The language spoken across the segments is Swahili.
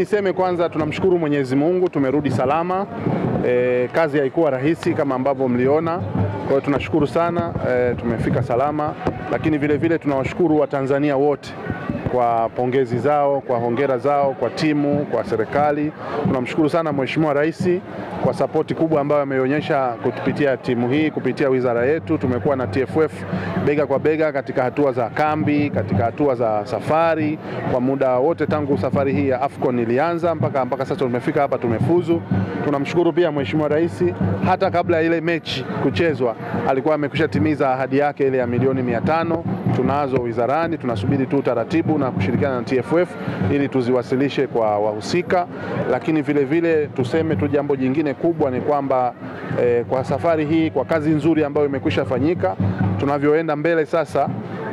Niseme kwanza tunamshukuru Mwenyezi Mungu tumerudi salama. E, kazi haikuwa rahisi kama ambavyo mliona. Kwa hiyo tunashukuru sana e, tumefika salama, lakini vile vile tunawashukuru Watanzania wote kwa pongezi zao, kwa hongera zao kwa timu, kwa serikali. Tunamshukuru sana Mheshimiwa Rais kwa sapoti kubwa ambayo ameonyesha kupitia timu hii, kupitia wizara yetu. Tumekuwa na TFF bega kwa bega katika hatua za kambi, katika hatua za safari kwa muda wote tangu safari hii ya AFCON ilianza mpaka, mpaka sasa tumefika hapa, tumefuzu. Tunamshukuru pia Mheshimiwa Rais, hata kabla ya ile mechi kuchezwa alikuwa amekwisha timiza ahadi yake ile ya milioni mia tano tunazo wizarani, tunasubiri tu taratibu na kushirikiana na TFF ili tuziwasilishe kwa wahusika. Lakini vile vile tuseme tu jambo jingine kubwa ni kwamba eh, kwa safari hii, kwa kazi nzuri ambayo imekwisha fanyika, tunavyoenda mbele sasa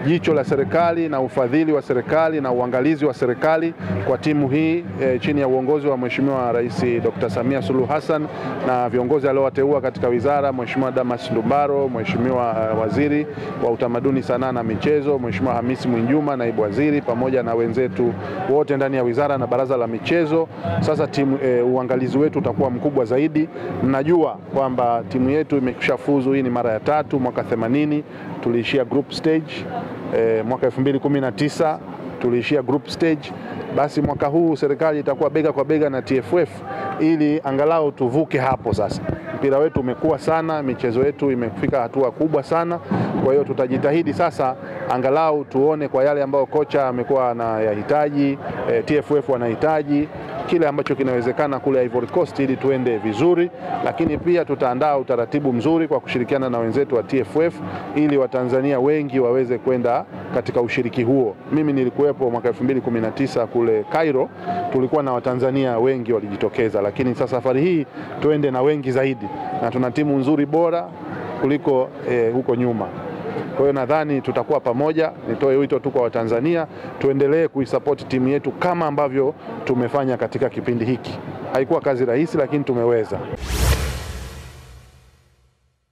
jicho la serikali na ufadhili wa serikali na uangalizi wa serikali kwa timu hii e, chini ya uongozi wa Mheshimiwa Rais Dr. Samia Suluhu Hassan na viongozi aliowateua katika wizara, Mheshimiwa Damas Ndumbaro, Mheshimiwa uh, Waziri wa Utamaduni, Sanaa na Michezo, Mheshimiwa Hamisi Mwinjuma, naibu waziri, pamoja na wenzetu wote ndani ya wizara na Baraza la Michezo. Sasa timu e, uangalizi wetu utakuwa mkubwa zaidi. Mnajua kwamba timu yetu imekushafuzu, hii ni mara ya tatu, mwaka 80 tuliishia group stage E, mwaka 2019 tuliishia group stage. Basi mwaka huu serikali itakuwa bega kwa bega na TFF ili angalau tuvuke hapo. Sasa mpira wetu umekuwa sana, michezo yetu imefika hatua kubwa sana. Kwa hiyo tutajitahidi sasa angalau tuone kwa yale ambayo kocha amekuwa anayahitaji, e, TFF wanahitaji kile ambacho kinawezekana kule Ivory Coast ili tuende vizuri, lakini pia tutaandaa utaratibu mzuri kwa kushirikiana na wenzetu wa TFF ili Watanzania wengi waweze kwenda katika ushiriki huo. Mimi nilikuwepo mwaka 2019 kule Cairo, tulikuwa na Watanzania wengi walijitokeza, lakini sasa safari hii tuende na wengi zaidi, na tuna timu nzuri bora kuliko eh, huko nyuma. Kwa hiyo nadhani tutakuwa pamoja. Nitoe wito tu kwa Watanzania tuendelee kuisapoti timu yetu kama ambavyo tumefanya katika kipindi hiki. Haikuwa kazi rahisi, lakini tumeweza.